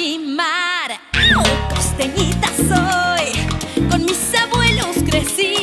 Marimar. Oh, costeñita soy, con mis abuelos crecí.